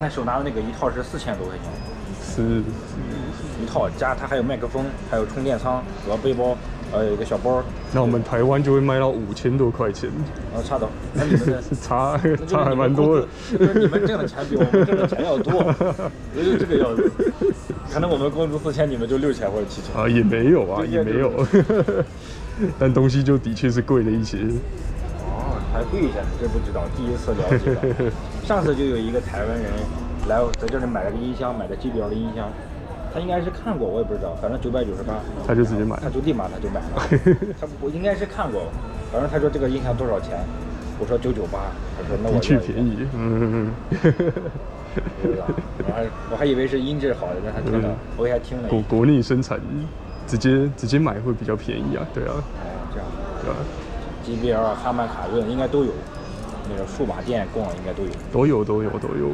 那手拿的那个一套是四千多块钱，是一套加它还有麦克风，还有充电仓和背包，还有一个小包。那我们台湾就会卖到五千多块钱，啊差的，那你们的 差差还蛮多的。你们挣的钱比我们挣的钱要多，也就这个样子。可能我们工资四千，你们就六千或者七千。啊，也没有啊，也没有，但东西就的确是贵了一些。哦，还贵一些，这不知道，第一次了解到。上次就有一个台湾人来在这里买了个音箱，买的 JBL 的音箱，他应该是看过，我也不知道，反正九百九十八，他就自己买他就立马他就买了。他我应该是看过，反正他说这个音箱多少钱，我说九九八，他说那我的确要一个便宜，嗯，对吧？我还我还以为是音质好的，让他真的嗯，我给他听了一下，国国内生产，直接直接买会比较便宜啊，对啊，哎，这样对啊，，JBL 啊、哈曼卡顿应该都有，那个数码店逛应该都有，都有都有都有。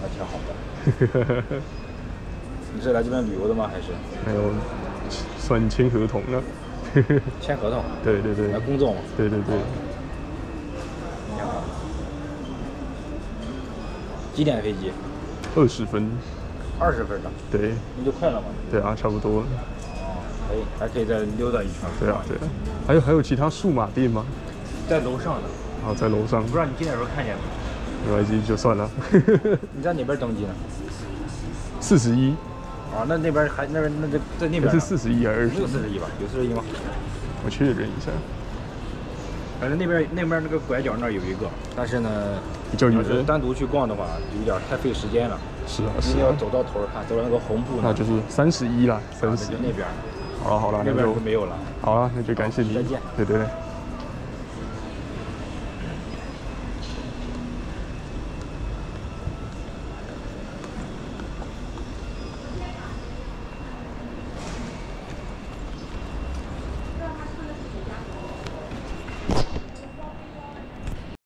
那挺好的。你是来这边旅游的吗？还是还有算签合同了，签合同？对对对来工作吗？对对对，挺好。几点飞机？二十分，二十分的，对那就快了嘛。对啊，差不多，哦，可以，还可以再溜达一圈。对啊对啊，还有还有其他数码店吗？在楼上呢，哦在楼上不，知道你进来的时候看见没？没关系就算了，你在哪边登记呢？四十一，啊，那那边还那边那就在那边。是四十一还是二十没有？四十一吧？有四十一吗？我确认一下，反正那边那边那个拐角那儿有一个，但是呢，比较远要是单独去逛的话，有点太费时间了。是啊是啊，你要走到头儿看，走到那个红布那就是三十一啦，啊那三十一那边儿，好了好了，那就没有了。好了，那就感谢你，再见对对对。